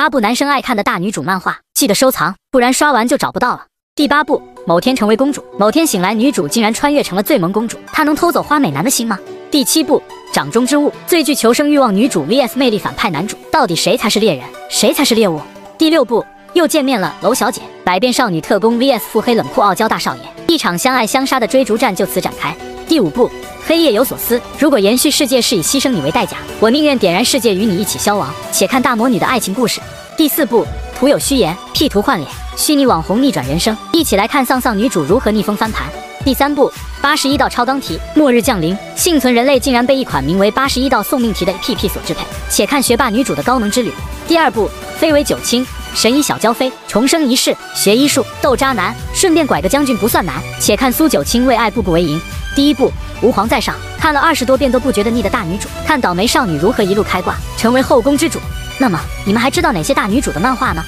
八部男生爱看的大女主漫画，记得收藏，不然刷完就找不到了。第八部，某天成为公主，某天醒来，女主竟然穿越成了最萌公主，她能偷走花美男的心吗？第七部，掌中之物，最具求生欲望女主 vs 魅力反派男主，到底谁才是猎人，谁才是猎物？第六部，又见面了，娄小姐，百变少女特工 vs 腹黑冷酷傲娇大少爷，一场相爱相杀的追逐战就此展开。第五部，黑夜有所思，如果延续世界是以牺牲你为代价，我宁愿点燃世界与你一起消亡。且看大魔女的爱情故事。第四部，徒有虚言，P 图换脸。虚拟网红逆转人生，一起来看丧丧女主如何逆风翻盘。第三部八十一道超纲题，末日降临，幸存人类竟然被一款名为八十一道送命题的 APP 所支配。且看学霸女主的高能之旅。第二部非为九卿，神医小娇妃重生一世，学医术斗渣男，顺便拐个将军不算难。且看苏九卿为爱步步为营。第一部吾皇在上，看了二十多遍都不觉得腻的大女主，看倒霉少女如何一路开挂成为后宫之主。那么你们还知道哪些大女主的漫画呢？